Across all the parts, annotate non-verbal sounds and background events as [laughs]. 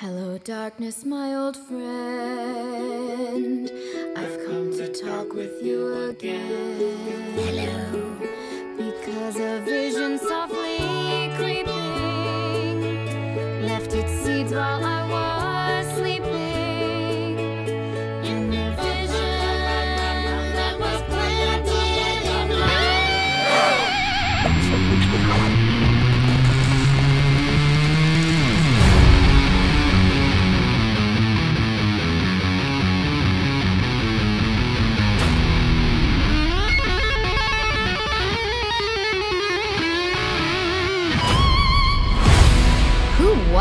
Hello, darkness, my old friend. I've come to talk with you again. Hello. Because a vision softly creeping left its seeds while I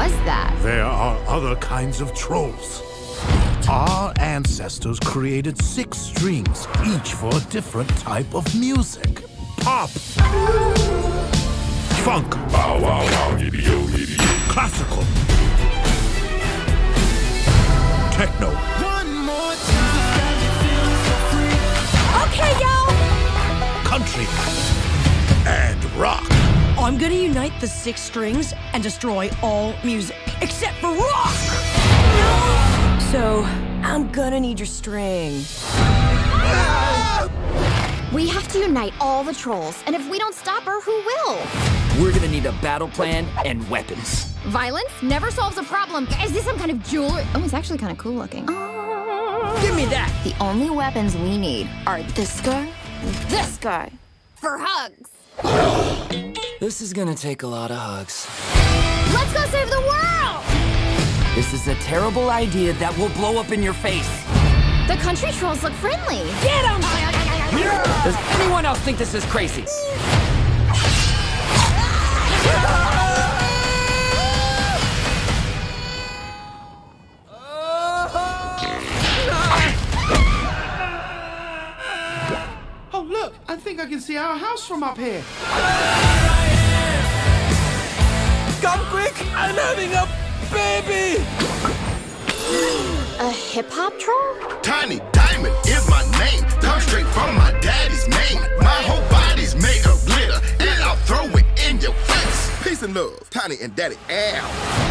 was that? There are other kinds of trolls. Our ancestors created six strings, each for a different type of music. Pop. Funk. Bow wow wow, yippee yo, yippee. Classical. I'm gonna unite the six strings and destroy all music, except for rock! So, I'm gonna need your string. We have to unite all the trolls, and if we don't stop her, who will? We're gonna need a battle plan and weapons. Violence never solves a problem. Is this some kind of jewelry? Oh, it's actually kind of cool looking. Give me that! The only weapons we need are this guy this guy. For hugs. This is gonna take a lot of hugs. Let's go save the world! This is a terrible idea that will blow up in your face. The country trolls look friendly. Get 'em! Does anyone else think this is crazy? [laughs] Ah! I think I can see our house from up here. Come quick! I'm having a baby! A hip hop troll? Tiny Diamond is my name. Come straight from my daddy's name. My whole body's made of glitter, and I'll throw it in your face. Peace and love, Tiny and Daddy Al.